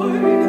Lord.